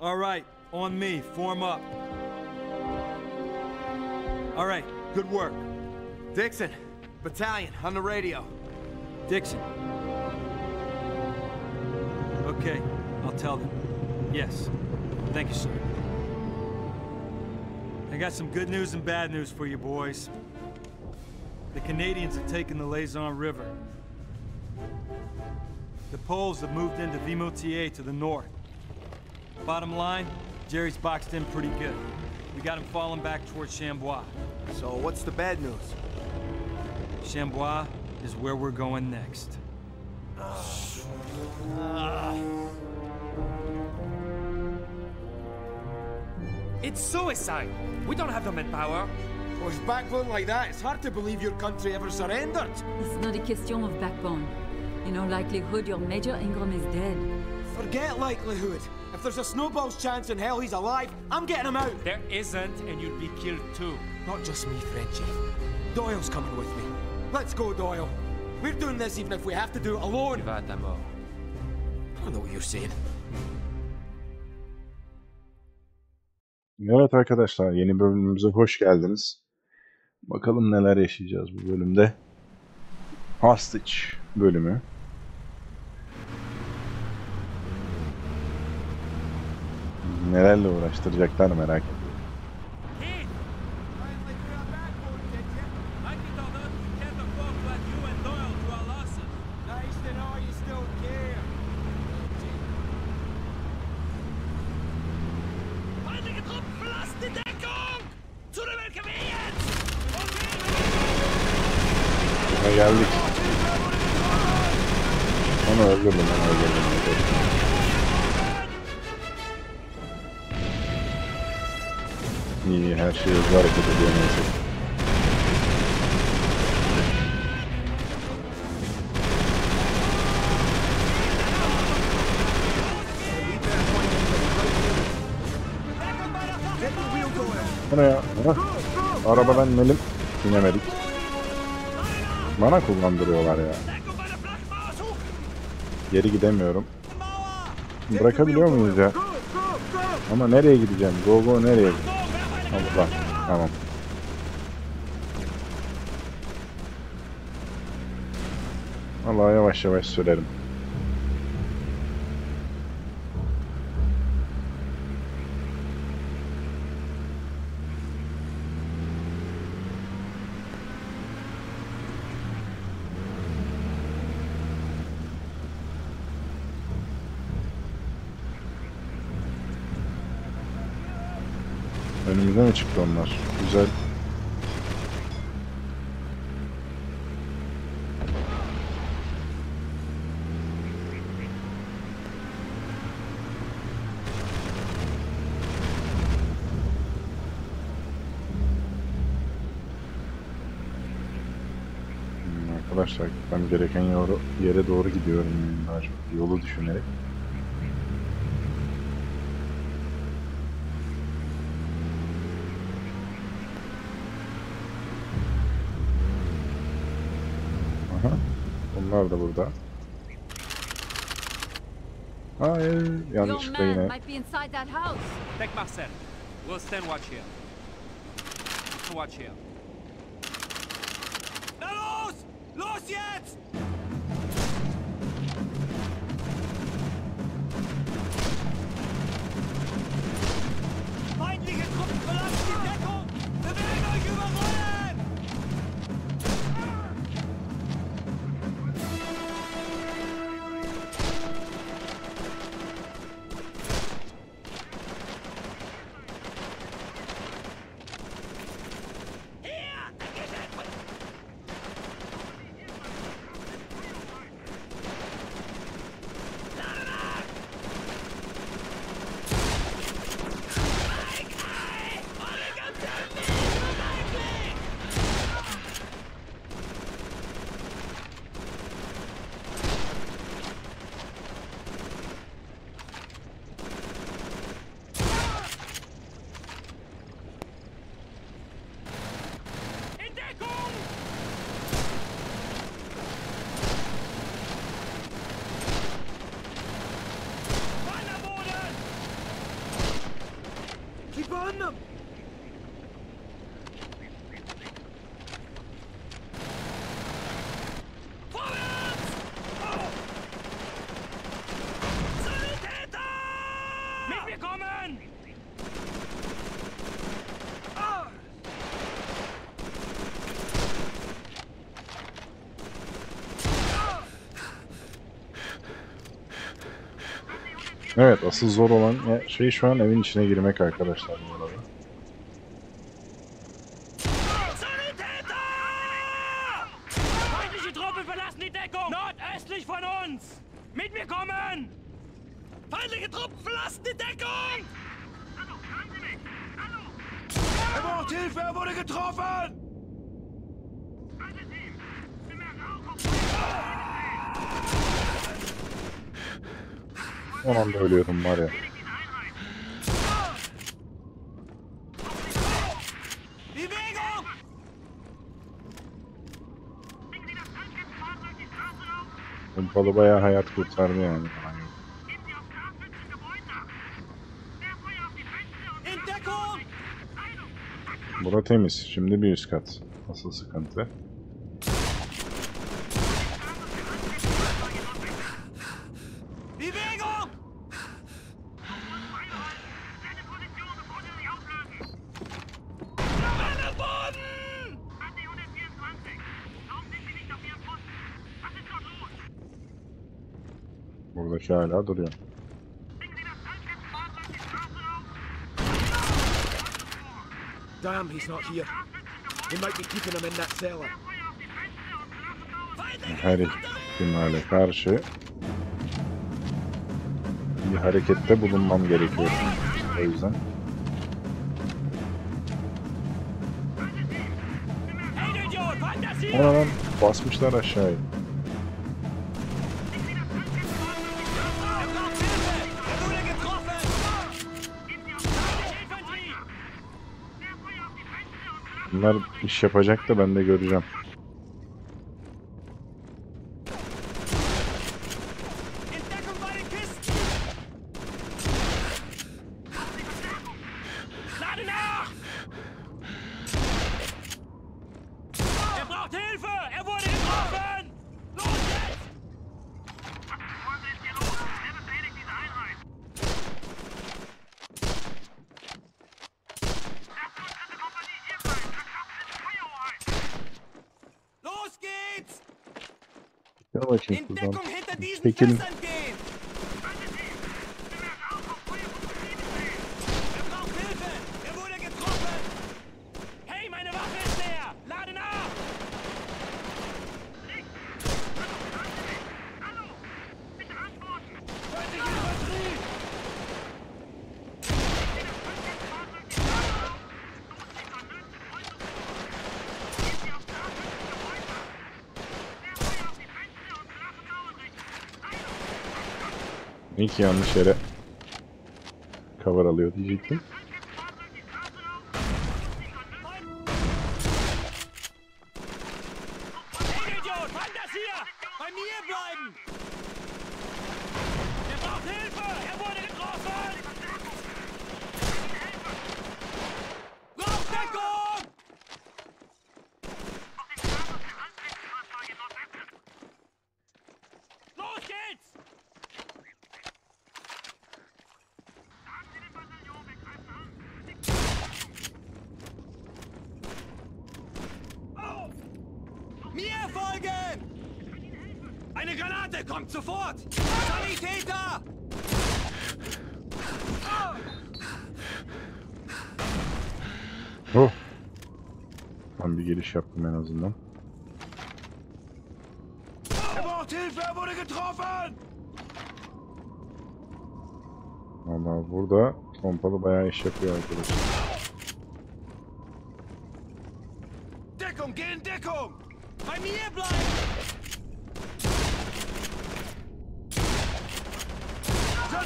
All right, on me. Form up. All right, good work. Dixon, battalion, on the radio. Dixon. Okay, I'll tell them. Yes. Thank you, sir. I got some good news and bad news for you boys. The Canadians have taken the Laison River. The Poles have moved into Vimoutier to the north. Bottom line, Jerry's boxed in pretty good. We got him falling back towards Chambois. So what's the bad news? Chambois is where we're going next. It's suicide. We don't have the manpower. With backbone like that, it's hard to believe your country ever surrendered. It's not a question of backbone. In all likelihood, your Major Ingram is dead. Forget likelihood. If there's a snowball's chance in hell he's alive, I'm getting him out. There isn't, and you'll be killed too. Not just me, Frenchie. Doyle's coming with me. Let's go, Doyle. We're doing this even if we have to do it alone. I don't know what you're saying. Evet arkadaşlar yeni bölümümüze hoş geldiniz. Bakalım neler yaşayacağız bu bölümde. Hostage bölümü. Nelerle uğraştıracaklar merak ediyorum. Keith! I think on earth we can't afford to add you and Doyle to our losses. Nice to know you still care. Feindliche Truppen verlassen die Deckung! Zu den Weltkavaliers! Buna geldik. Onu öldürdüm onu öldürdüm. İyi her şey hızlı hareket ediyor neyse. Bu ne ya? Ha? Arabadan inelim. İnemedik. Bana kullandırıyorlar ya. Geri gidemiyorum. Bırakabiliyor muyuz ya? Ama nereye gideceğim? Go go nereye gideceğim? Ha buradan. Tamam. Vallahi yavaş yavaş sürerim. Önümüze mi çıktı onlar? Güzel. Hmm, Arkadaşlar gitmem gereken yere doğru gidiyorum yani daha çok yolu düşünerek. Aha. Bunlar da burada. Hayır, yanlışlıkla yine. Take Marcel. We'll stand watch here. Watch here. Evet asıl zor olan şey şu an evin içine girmek arkadaşlar. Feindliche Truppen verlassen die Deckung! Hallo, hören Sie mich! Hallo! Er braucht Hilfe, er wurde getroffen! Son anda ölüyorum var ya. Pompalı bayağı hayat kurtardı yani. Bura temiz. Şimdi bir üst kat. Asıl sıkıntı. Buradaki hala duruyor. Damn, he's not here. They might be keeping him in that cellar. Her ihtimale karşı bir harekette bulunmam gerekiyor. O yüzden! Ona lan basmışlar aşağıya. İş yapacak da ben de göreceğim. kidding. İyi ki yanlış yere cover alıyor diyecektim. Eine Granate kommt sofort! Sanitäter! Oh. Ben bir giriş yaptım en azından. Braucht Hilfe, wurde getroffen! Ama burada pompalı bayağı iş yapıyor arkadaşlar. Deckung, geh in Deckung! Bei mir bleiben!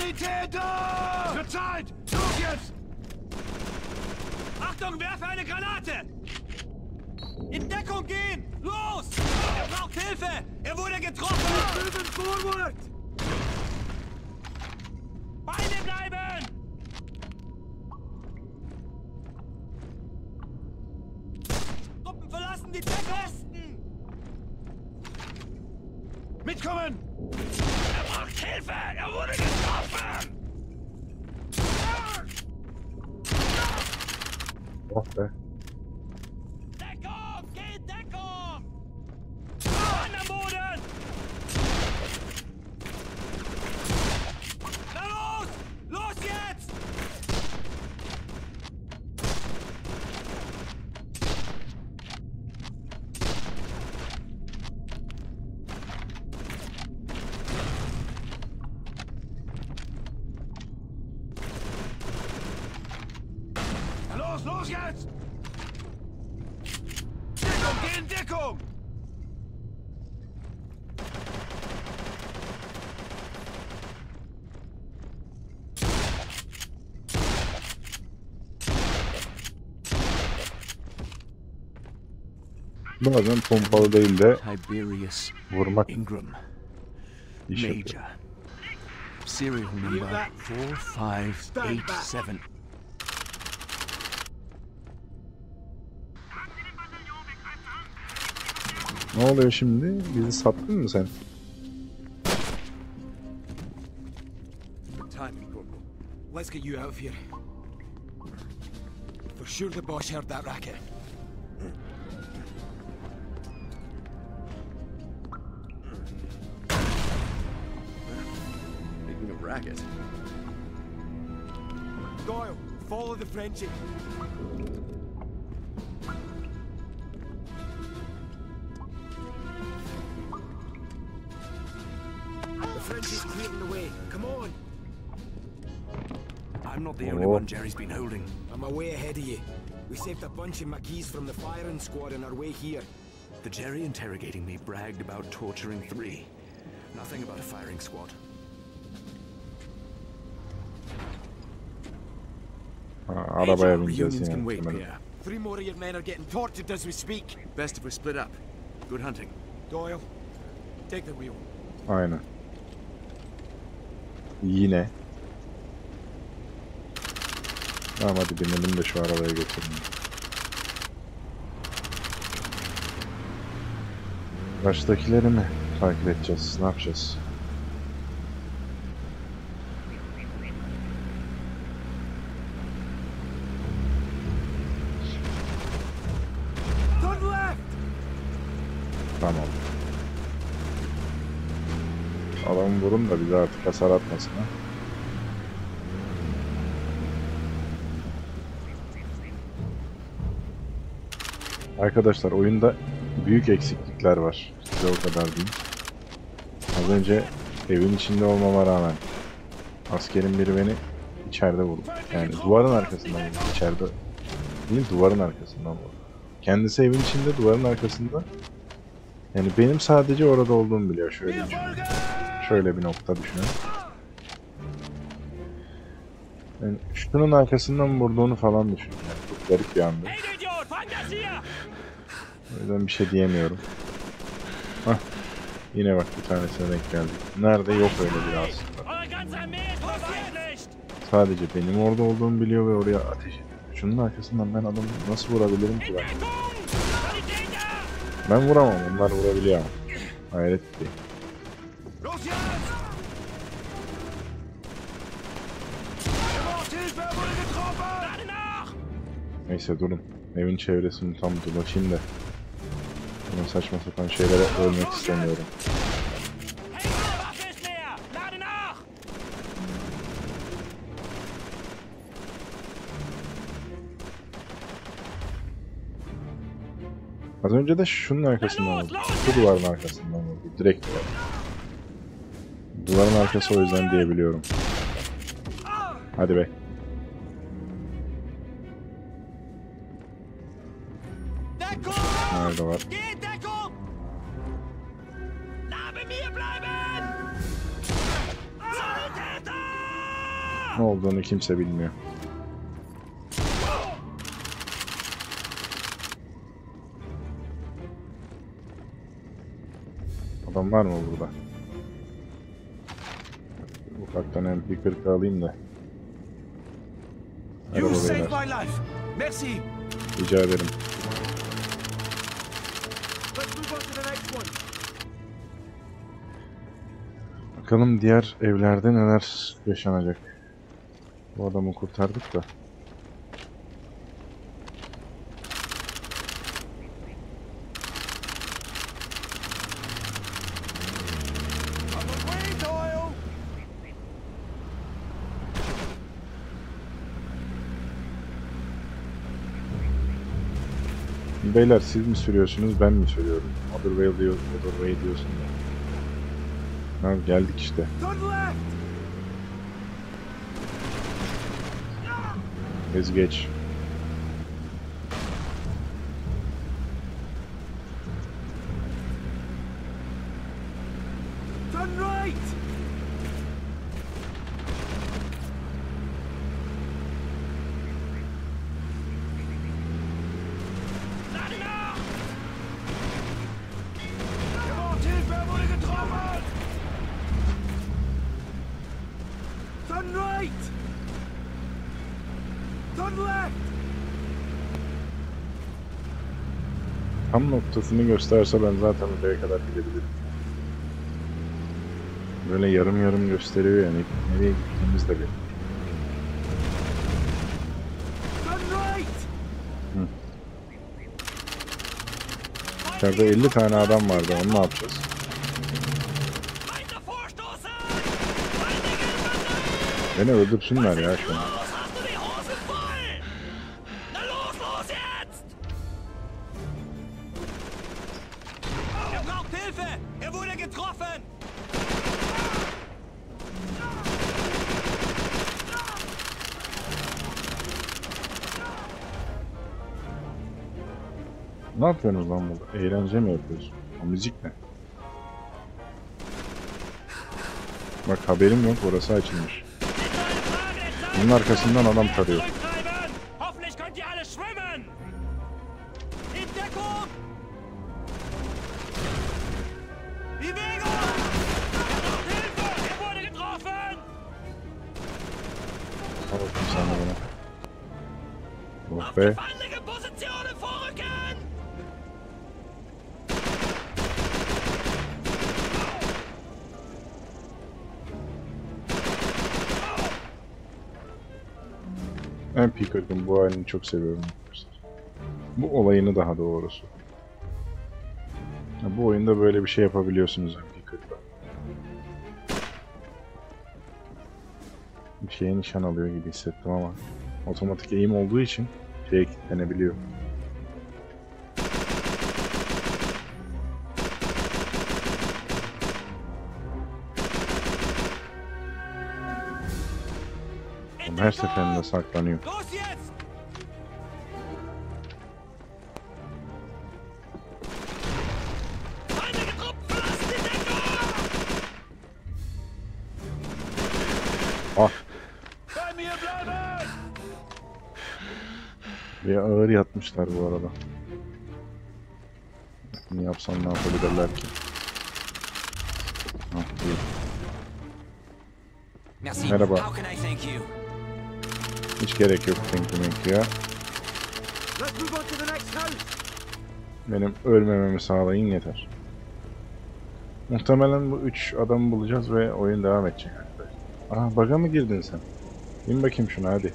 Sanitäter! Wird Zeit! Los jetzt! Achtung, werfe eine Granate! In Deckung gehen! Los! Er braucht Hilfe! Er wurde getroffen! Moving forward! Los, los jetzt! Deckung, geh in Deckung! Bazen pompalı değil de Tiberius vurmak Ingram, iş yapıyor. Major. Serial number 4587. Ne oluyor şimdi? Bizi sattın mı sen? Let's get you out of here. For sure the boss heard that racket. Making a racket. Doyle, follow the Frenchie. Jerry's been holding. I'm way ahead of you. We saved a bunch of Mackeys from the firing squad on our way here. The Jerry interrogating me bragged about torturing three. Nothing about a firing squad. Ha, arabaya Major, bineceğiz reunions can yani. wait muhtemelen. here. Three more of your men are getting tortured as we speak. Best if we split up. Good hunting. Doyle, take the wheel. Aynen. Yine. Tamam hadi binelim de şu arabaya geçelim. Baştakileri mi takip edeceğiz? Ne yapacağız? Tamam. Adamı vurun da bize artık hasar atmasın ha. Arkadaşlar oyunda büyük eksiklikler var. Size o kadar diyeyim. Az önce evin içinde olmama rağmen askerin biri beni içeride vurdu. Yani duvarın arkasından vurdu. İçeride değil duvarın arkasından vurdu. Kendisi evin içinde duvarın arkasında yani benim sadece orada olduğumu biliyor şöyle şöyle bir nokta düşünün. Yani şunun arkasından vurduğunu falan düşün. Yani çok garip bir andı. O yüzden bir şey diyemiyorum. Hah. Yine bak bir tanesine denk geldik. Nerede yok öyle bir aslında. Sadece benim orada olduğumu biliyor ve oraya ateş ediyor. Şunun arkasından ben adamı nasıl vurabilirim ki ben? Ben vuramam, onlar vurabiliyor ama. Hayret şey. Neyse durun. Evin çevresini tam dolaşayım da. Bunun saçma sapan şeylere ölmek istemiyorum. Az önce de şunun arkasından vurdu. Şu duvarın arkasından vurdu. Direkt duvar. Duvarın arkası o yüzden diyebiliyorum. Hadi be. Nerede var? Ne olduğunu kimse bilmiyor. Adam var mı burada? Ufaktan MP40 alayım da. You Merhaba saved beyler. my life! Merci! Rica ederim. Bakalım diğer evlerde neler yaşanacak. Bu adamı kurtardık da. Way! Beyler siz mi sürüyorsunuz ben mi sürüyorum? Otherway diyor, Otherway diyorsun ya. Ha, geldik işte. Turn Noktasını gösterse ben zaten oraya kadar gidebilirim. Böyle yarım yarım gösteriyor yani. Nereye gittiğimiz de belli. İçeride 50 tane adam vardı. Onu ne yapacağız? Beni öldürsünler ya şu an. Yapıyorsunuz lan burada? Eğlence mi yapıyorsun? O müzik ne? Bak haberim yok orası açılmış. Bunun arkasından adam tarıyor. Pickard'ın bu halini çok seviyorum arkadaşlar. Bu olayını daha doğrusu. Bu oyunda böyle bir şey yapabiliyorsunuz hem Pickard'da. Bir şeye nişan alıyor gibi hissettim ama otomatik eğim olduğu için şeye kilitlenebiliyor. Her seferinde saklanıyor. Ağır yatmışlar bu arada. Ne yapsam ne yapabilirler ki? Ah. Merci. Merhaba. You? Hiç gerek yok thank you thank next house! Benim ölmememi sağlayın yeter. Muhtemelen bu üç adamı bulacağız ve oyun devam edecek. Aa baga mı girdin sen? Bin bakayım şuna hadi.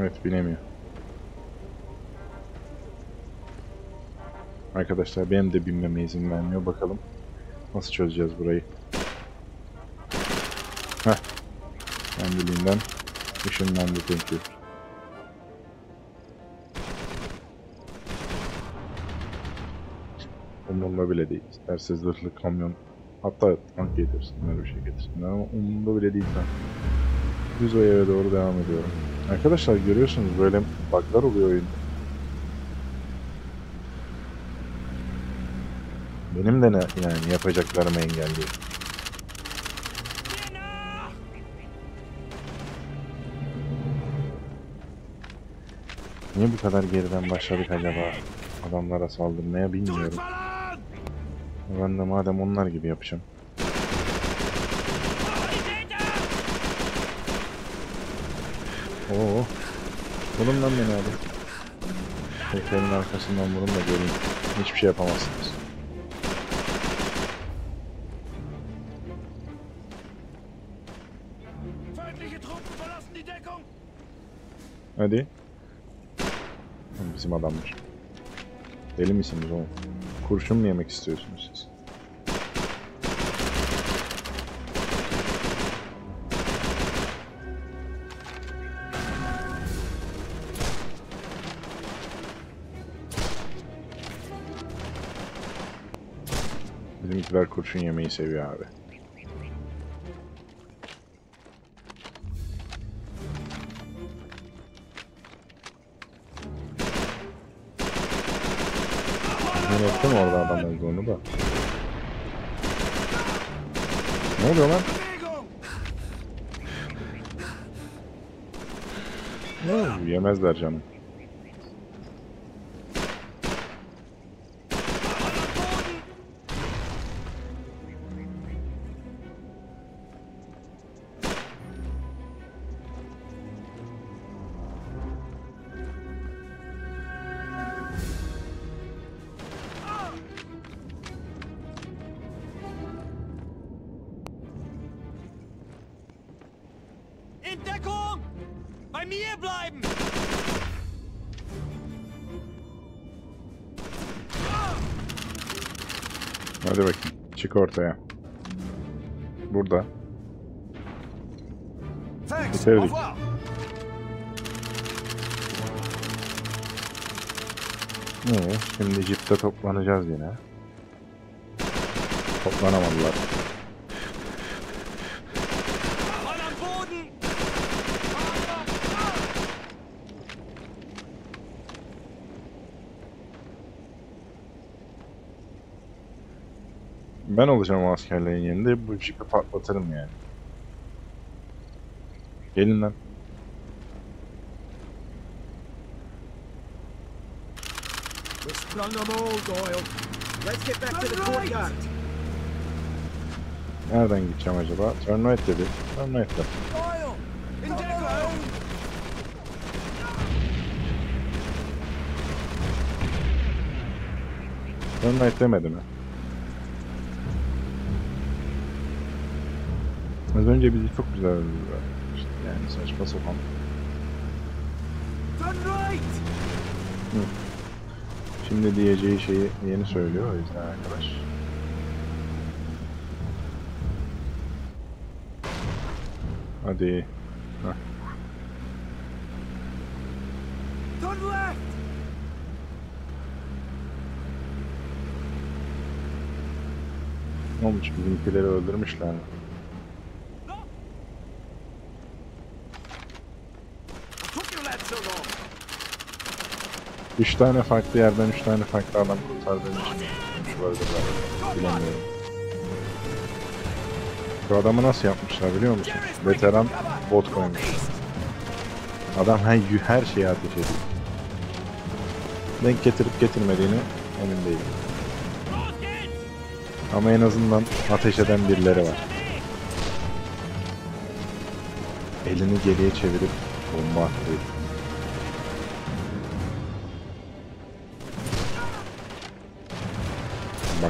Evet binemiyor. Arkadaşlar benim de binmeme izin vermiyor. Bakalım nasıl çözeceğiz burayı. Heh. Kendiliğinden ışınlandı thank you. Umurumda bile değil. İsterse zırhlı kamyon hatta tank getirsin öyle bir şey getirsin ama umurumda bile değil ben. Düz o eve doğru devam ediyorum. Arkadaşlar görüyorsunuz böyle bug'lar oluyor oyunda. Benim de ne, yani yapacaklarımı engelliyor. Niye bu kadar geriden başladık acaba adamlara saldırmaya bilmiyorum. Ben de madem onlar gibi yapacağım. Oo. Bulun lan beni hadi. Heykelin arkasından vurun da göreyim. Hiçbir şey yapamazsınız. Hadi. Bizim adamlar. Deli misiniz oğlum? Kurşun mu yemek istiyorsunuz siz? Bizimkiler kurşun yemeyi seviyor abi. Ben ettim orada adam olduğunu da. Ne oluyor lan? Ne oluyor? Yemezler canım. Mir bleiben! Hadi bakayım. Çık ortaya. Burada. Bitirdik. revoir! Ee, şimdi jipte toplanacağız yine. Toplanamadılar. Ben olacağım askerlerin yerinde bu jipi patlatırım yani. Gelin lan. Sprung them all, Doyle. Let's get back to the courtyard. Nereden gideceğim acaba? Turn right dedi. Turn right de. Doyle! In Deckung! Turn right demedi mi? Az önce bizi çok güzel öldürdüler. İşte yani saçma sapan. Right! Şimdi diyeceği şeyi yeni söylüyor o yüzden arkadaş. Hadi. Heh. Ne olmuş bizimkileri öldürmüşler mi? Üç tane farklı yerden üç tane farklı adam kurtardığım için öldürdüler. Bilemiyorum. Şu adamı nasıl yapmışlar biliyor musun? Veteran bot koymuş. Adam her, her şeye ateş ediyor. Denk getirip getirmediğini emin değilim. Ama en azından ateş eden birileri var. Elini geriye çevirip bomba atıyor.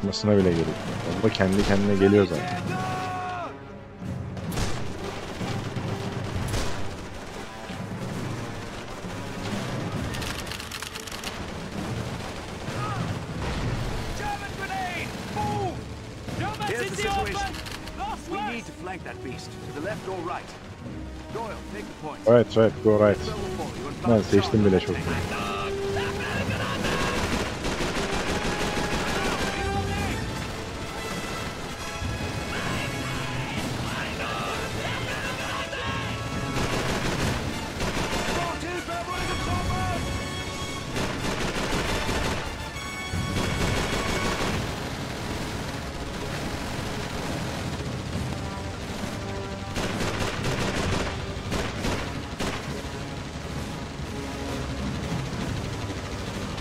Bakmasına bile gerek yok. Bomba kendi kendine geliyor zaten. German grenade! Move! German Here's sind the sie situation. offen! Los, We west! need to flank that beast, to the left or right. Doyle, take the point. Right right go right. Ben seçtim bile çok iyi.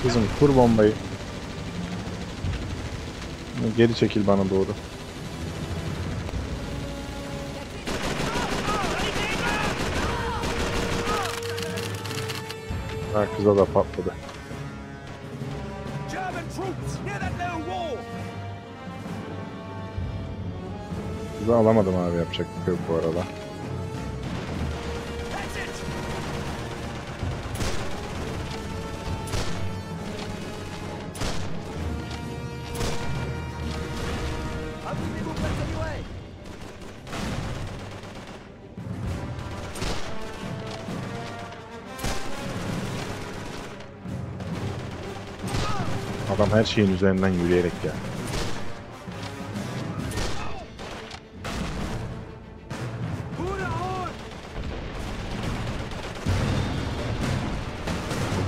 Kızım kur bombayı. Geri çekil bana doğru. Ha kıza da patladı. Kızı alamadım abi yapacak bir şey bu arada. Adam her şeyin üzerinden yürüyerek geldi.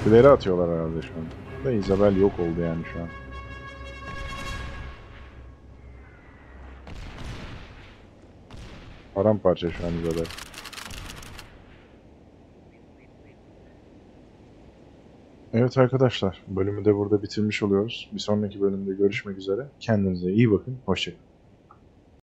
Kuleleri atıyorlar herhalde şu an. Ve Isabel yok oldu yani şu an. Paramparça şu an Isabel. Evet arkadaşlar, bölümü de burada bitirmiş oluyoruz. Bir sonraki bölümde görüşmek üzere. Kendinize iyi bakın, hoşçakalın.